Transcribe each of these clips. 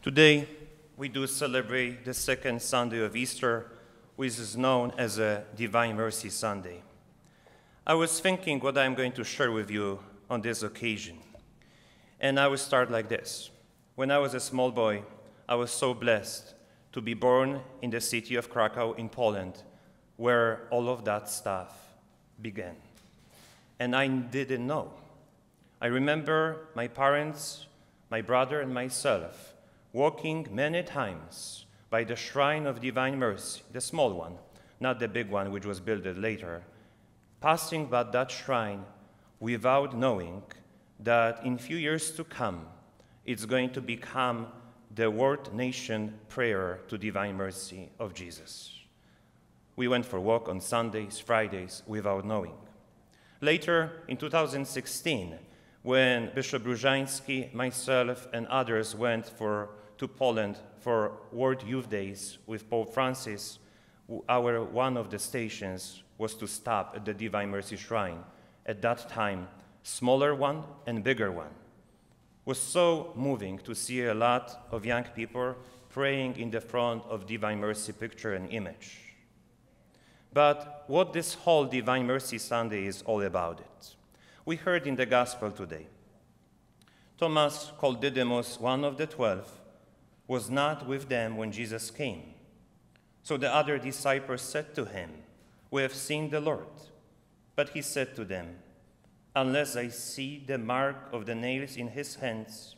Today, we do celebrate the second Sunday of Easter, which is known as a Divine Mercy Sunday. I was thinking what I'm going to share with you on this occasion. And I will start like this. When I was a small boy, I was so blessed to be born in the city of Krakow in Poland, where all of that stuff began. And I didn't know. I remember my parents, my brother, and myself walking many times by the shrine of divine mercy, the small one, not the big one which was built later, passing by that shrine without knowing that in few years to come it's going to become the world nation prayer to divine mercy of Jesus. We went for walk on Sundays, Fridays without knowing. Later, in 2016, when Bishop Różański, myself, and others went for, to Poland for World Youth Days with Pope Francis, our one of the stations was to stop at the Divine Mercy Shrine. At that time, smaller one and bigger one. It was so moving to see a lot of young people praying in the front of Divine Mercy picture and image. But what this whole Divine Mercy Sunday is all about it. We heard in the Gospel today. Thomas, called Didymus, one of the twelve, was not with them when Jesus came. So the other disciples said to him, We have seen the Lord. But he said to them, Unless I see the mark of the nails in his hands,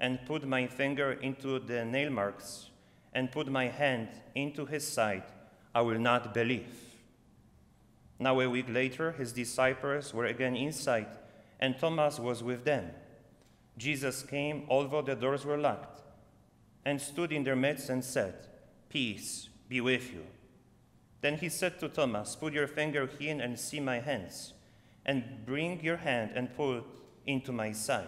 and put my finger into the nail marks, and put my hand into his side, I will not believe. Now, a week later, his disciples were again inside, and Thomas was with them. Jesus came, although the doors were locked, and stood in their midst and said, Peace be with you. Then he said to Thomas, Put your finger here and see my hands, and bring your hand and put into my side,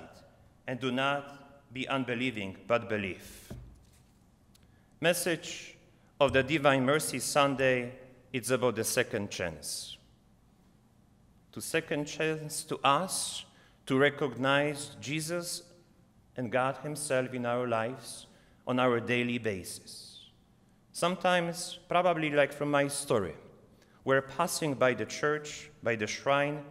and do not be unbelieving, but believe. Message of the Divine Mercy Sunday it's about the second chance. To second chance to us to recognize Jesus and God Himself in our lives on our daily basis. Sometimes, probably like from my story, we're passing by the church, by the shrine,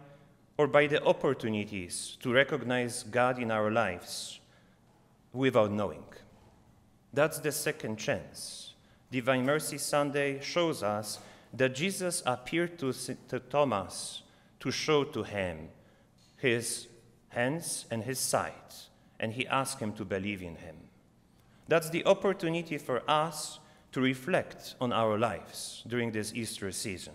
or by the opportunities to recognize God in our lives without knowing. That's the second chance. Divine Mercy Sunday shows us that Jesus appeared to, to Thomas to show to him his hands and his sight, and he asked him to believe in him. That's the opportunity for us to reflect on our lives during this Easter season,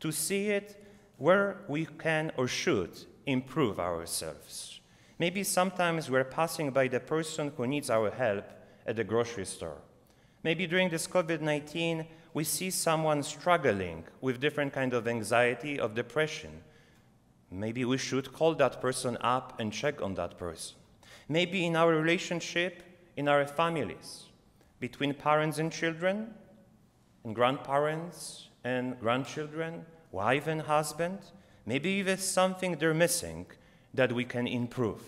to see it where we can or should improve ourselves. Maybe sometimes we're passing by the person who needs our help at the grocery store. Maybe during this COVID 19, we see someone struggling with different kind of anxiety, of depression. Maybe we should call that person up and check on that person. Maybe in our relationship, in our families, between parents and children, and grandparents and grandchildren, wife and husband, maybe even something they're missing that we can improve.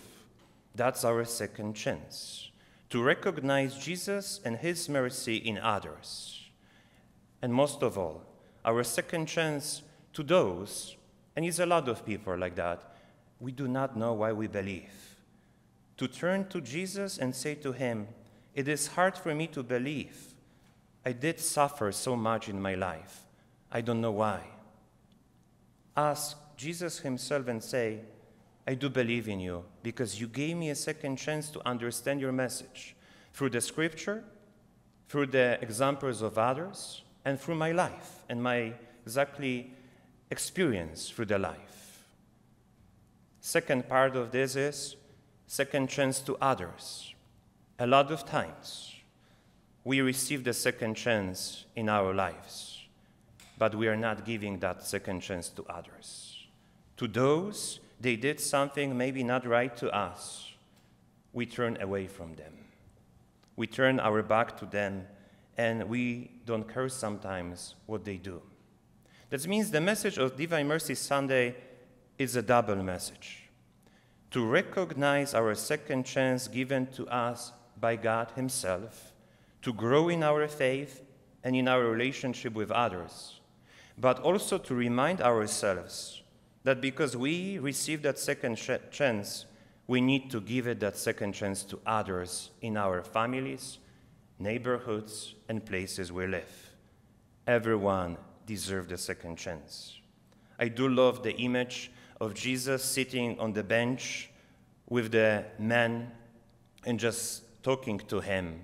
That's our second chance to recognize Jesus and his mercy in others. And most of all, our second chance to those, and it's a lot of people like that, we do not know why we believe. To turn to Jesus and say to him, It is hard for me to believe. I did suffer so much in my life. I don't know why. Ask Jesus himself and say, I do believe in you because you gave me a second chance to understand your message through the scripture, through the examples of others, and through my life and my exactly experience through the life. Second part of this is second chance to others. A lot of times we receive the second chance in our lives, but we are not giving that second chance to others. To those, they did something maybe not right to us, we turn away from them. We turn our back to them and we don't care sometimes what they do. That means the message of Divine Mercy Sunday is a double message to recognize our second chance given to us by God Himself to grow in our faith and in our relationship with others, but also to remind ourselves that because we received that second chance, we need to give it that second chance to others in our families, neighborhoods, and places we live. Everyone deserves a second chance. I do love the image of Jesus sitting on the bench with the man and just talking to him.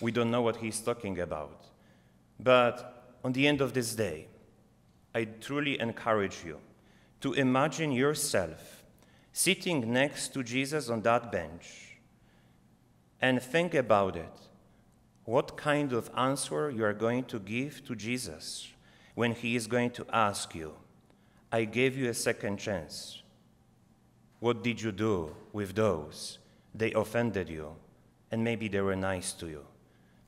We don't know what he's talking about. But on the end of this day, I truly encourage you to imagine yourself sitting next to Jesus on that bench and think about it. What kind of answer you are going to give to Jesus when he is going to ask you, I gave you a second chance. What did you do with those? They offended you, and maybe they were nice to you.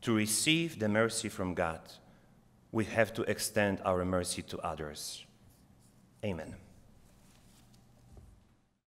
To receive the mercy from God, we have to extend our mercy to others. Amen.